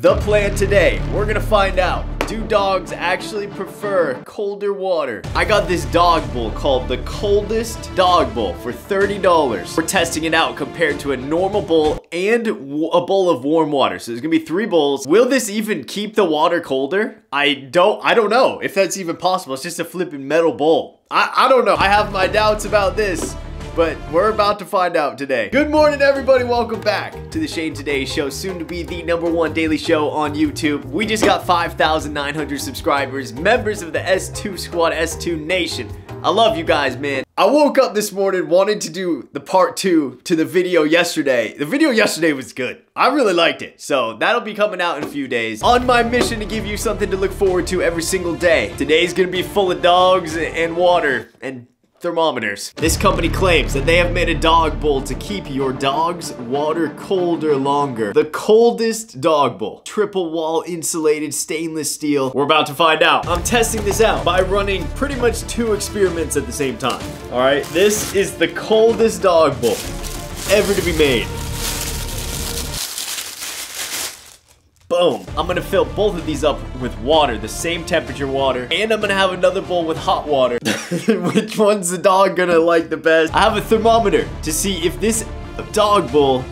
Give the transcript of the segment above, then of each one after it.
The plan today, we're gonna find out, do dogs actually prefer colder water? I got this dog bowl called the coldest dog bowl for $30. We're testing it out compared to a normal bowl and a bowl of warm water. So there's gonna be three bowls. Will this even keep the water colder? I don't, I don't know if that's even possible. It's just a flipping metal bowl. I, I don't know. I have my doubts about this but we're about to find out today. Good morning, everybody. Welcome back to the Shane Today Show, soon to be the number one daily show on YouTube. We just got 5,900 subscribers, members of the S2 Squad, S2 Nation. I love you guys, man. I woke up this morning wanting to do the part two to the video yesterday. The video yesterday was good. I really liked it. So that'll be coming out in a few days. On my mission to give you something to look forward to every single day. Today's gonna be full of dogs and water and thermometers. This company claims that they have made a dog bowl to keep your dog's water colder longer. The coldest dog bowl. Triple wall insulated stainless steel. We're about to find out. I'm testing this out by running pretty much two experiments at the same time. All right, this is the coldest dog bowl ever to be made. Boom. I'm gonna fill both of these up with water, the same temperature water, and I'm gonna have another bowl with hot water. Which one's the dog gonna like the best? I have a thermometer to see if this dog bowl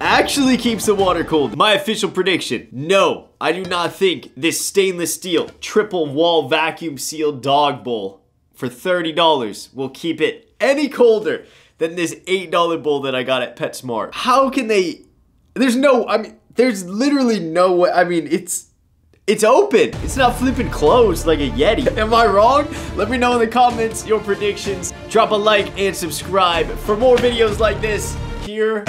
actually keeps the water cold. My official prediction, no, I do not think this stainless steel triple wall vacuum sealed dog bowl for $30 will keep it any colder than this $8 bowl that I got at PetSmart. How can they, there's no, I mean, there's literally no way. I mean, it's it's open. It's not flipping closed like a Yeti. Am I wrong? Let me know in the comments your predictions. Drop a like and subscribe for more videos like this. Here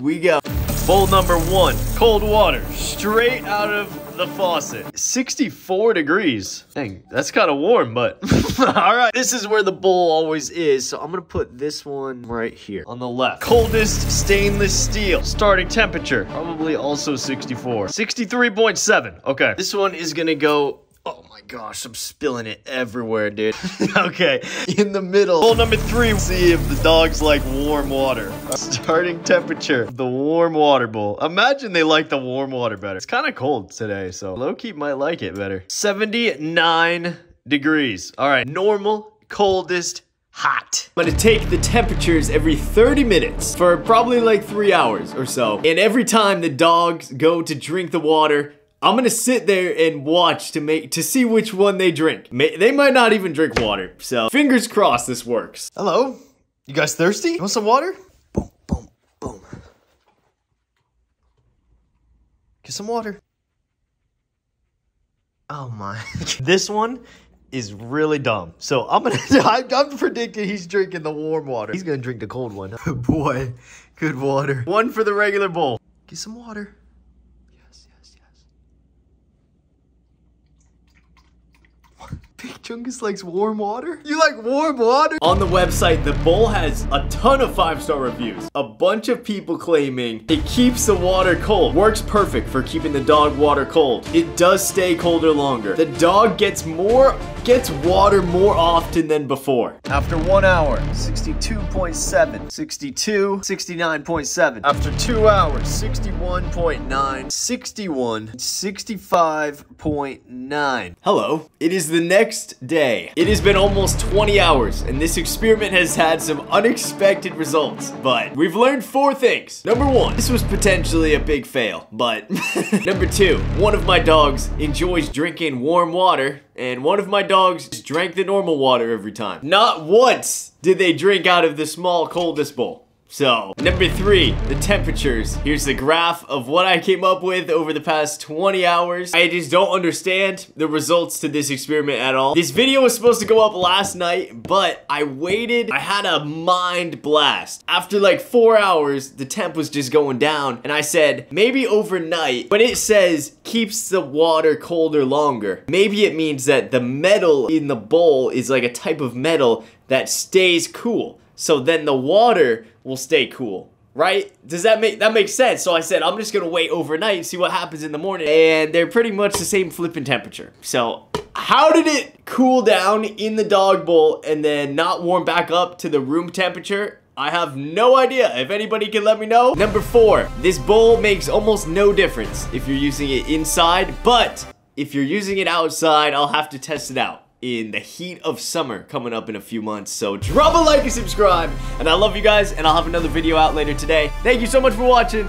we go. Bowl number one, cold water, straight out of the faucet. 64 degrees. Dang, that's kind of warm, but all right. This is where the bowl always is. So I'm to put this one right here on the left. Coldest stainless steel. Starting temperature, probably also 64. 63.7. Okay. This one is to go Oh my gosh, I'm spilling it everywhere, dude. okay, in the middle. Bowl number three, see if the dogs like warm water. Starting temperature, the warm water bowl. Imagine they like the warm water better. It's kind of cold today, so low-key might like it better. 79 degrees. All right, normal, coldest, hot. I'm gonna take the temperatures every 30 minutes for probably like three hours or so. And every time the dogs go to drink the water, I'm gonna sit there and watch to make to see which one they drink. May, they might not even drink water, so fingers crossed this works. Hello, you guys thirsty? You want some water? Boom, boom, boom. Get some water. Oh my. this one is really dumb. So I'm gonna, I'm predicting he's drinking the warm water. He's gonna drink the cold one. Boy, good water. One for the regular bowl. Get some water. Yes, yes, yes. Big Chungus likes warm water? You like warm water? On the website, the bowl has a ton of five-star reviews. A bunch of people claiming it keeps the water cold. Works perfect for keeping the dog water cold. It does stay colder longer. The dog gets more gets water more often than before. After one hour, 62.7, 62, 69.7. After two hours, 61.9, 61, 65.9. Hello, it is the next day. It has been almost 20 hours, and this experiment has had some unexpected results, but we've learned four things. Number one, this was potentially a big fail, but number two, one of my dogs enjoys drinking warm water and one of my dogs drank the normal water every time. Not once did they drink out of the small coldest bowl. So, number three, the temperatures. Here's the graph of what I came up with over the past 20 hours. I just don't understand the results to this experiment at all. This video was supposed to go up last night, but I waited. I had a mind blast. After like four hours, the temp was just going down, and I said, maybe overnight, but it says keeps the water colder longer. Maybe it means that the metal in the bowl is like a type of metal that stays cool. So then the water will stay cool right? Does that make that make sense? So I said I'm just gonna wait overnight and see what happens in the morning, and they're pretty much the same flipping temperature. So how did it cool down in the dog bowl and then not warm back up to the room temperature? I have no idea. If anybody can let me know. Number four, this bowl makes almost no difference if you're using it inside, but if you're using it outside, I'll have to test it out in the heat of summer coming up in a few months. So drop a like and subscribe. And I love you guys, and I'll have another video out later today. Thank you so much for watching.